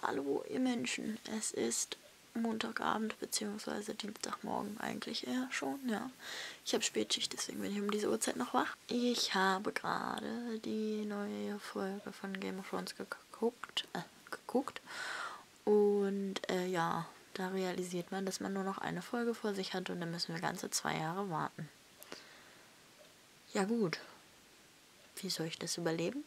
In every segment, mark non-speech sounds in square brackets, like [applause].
Hallo ihr Menschen, es ist Montagabend bzw. Dienstagmorgen eigentlich eher schon, ja. Ich habe Spätschicht, deswegen bin ich um diese Uhrzeit noch wach. Ich habe gerade die neue Folge von Game of Thrones geguckt, äh, geguckt. Und äh, ja, da realisiert man, dass man nur noch eine Folge vor sich hat und dann müssen wir ganze zwei Jahre warten. Ja gut. Wie soll ich das überleben?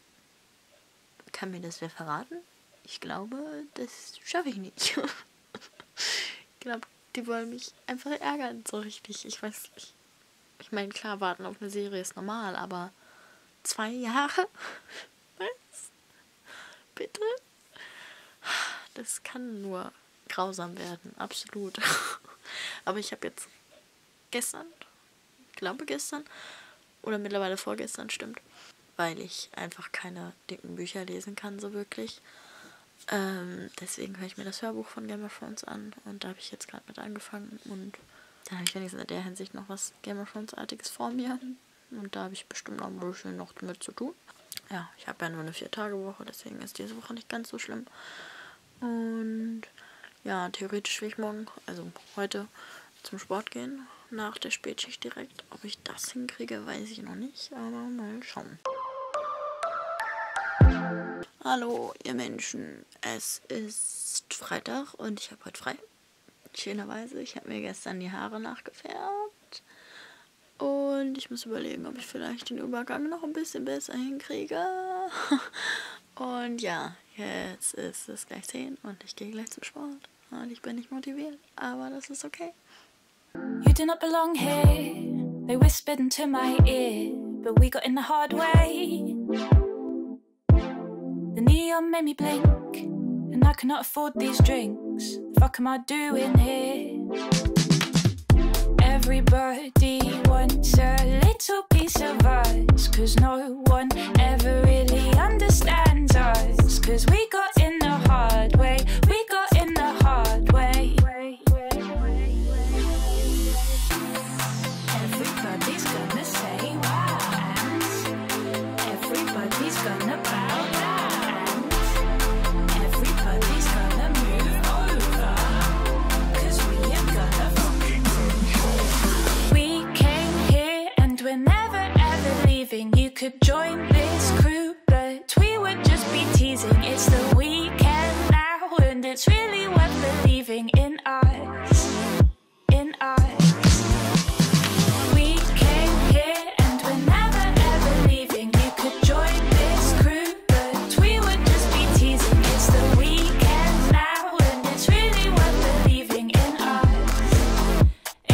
Kann mir das wer verraten? Ich glaube, das schaffe ich nicht. [laughs] ich glaube, die wollen mich einfach ärgern, so richtig. Ich weiß nicht. Ich meine, klar, warten auf eine Serie ist normal, aber zwei Jahre? [laughs] Was? Bitte? Das kann nur grausam werden, absolut. [laughs] aber ich habe jetzt gestern, ich glaube gestern, oder mittlerweile vorgestern, stimmt, weil ich einfach keine dicken Bücher lesen kann, so wirklich. Ähm, deswegen höre ich mir das Hörbuch von Game of Thrones an und da habe ich jetzt gerade mit angefangen und da habe ich wenigstens in der Hinsicht noch was Game of Thrones-artiges vor mir und da habe ich bestimmt noch ein bisschen noch damit zu tun. Ja, ich habe ja nur eine Vier-Tage-Woche, deswegen ist diese Woche nicht ganz so schlimm. Und ja, theoretisch will ich morgen, also heute, zum Sport gehen, nach der Spätschicht direkt. Ob ich das hinkriege, weiß ich noch nicht, aber mal schauen. Hallo, ihr Menschen. Es ist Freitag und ich habe heute frei. Schönerweise, ich habe mir gestern die Haare nachgefärbt. Und ich muss überlegen, ob ich vielleicht den Übergang noch ein bisschen besser hinkriege. [laughs] Und ja, jetzt ist es gleich 10 und ich gehe gleich zum Sport. Und ich bin nicht motiviert, aber das ist okay. You do not belong here. They whispered into my ear, but we got in the hard way. The neon made me blink, and I cannot afford these drinks. The fuck am I doing here? Wants it's really worth believing in us. In us. We came here and we're never ever leaving. You could join this crew, but we would just be teasing. It's the weekend now, and it's really worth believing in us.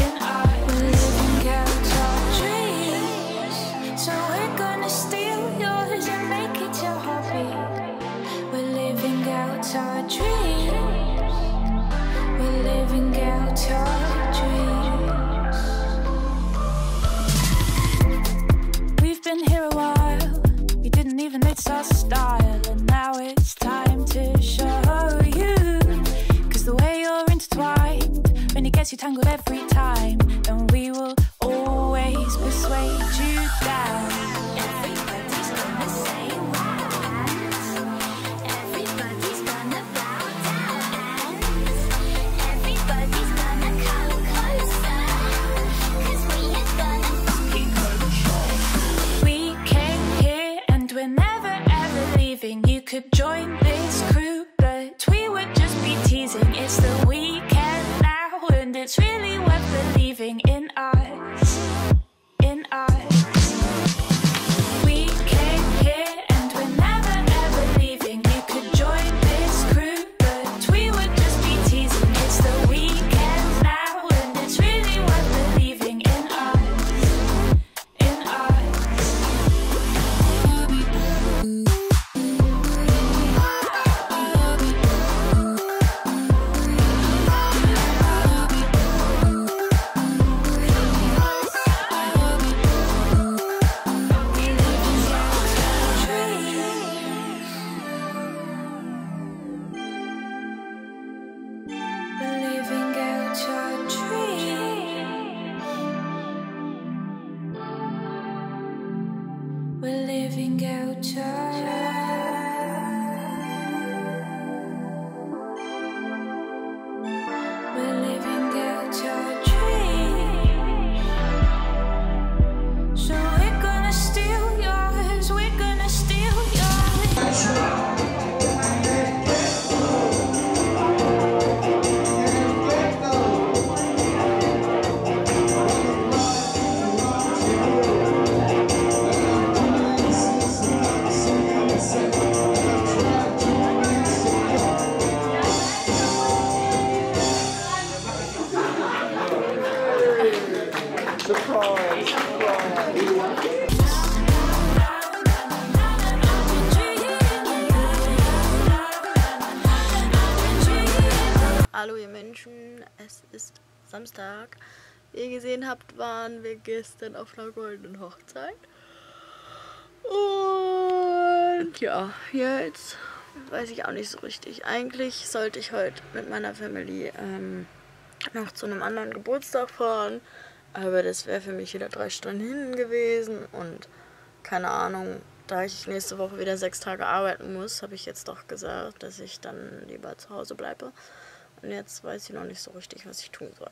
In us. We're living out our dreams, so we're gonna steal yours and make it your hobby. We're living out our dreams. Samstag. Wie ihr gesehen habt, waren wir gestern auf einer goldenen Hochzeit. Und ja, jetzt weiß ich auch nicht so richtig. Eigentlich sollte ich heute mit meiner Family ähm, noch zu einem anderen Geburtstag fahren. Aber das wäre für mich wieder drei Stunden hin gewesen. Und keine Ahnung, da ich nächste Woche wieder sechs Tage arbeiten muss, habe ich jetzt doch gesagt, dass ich dann lieber zu Hause bleibe. Und jetzt weiß ich noch nicht so richtig, was ich tun soll.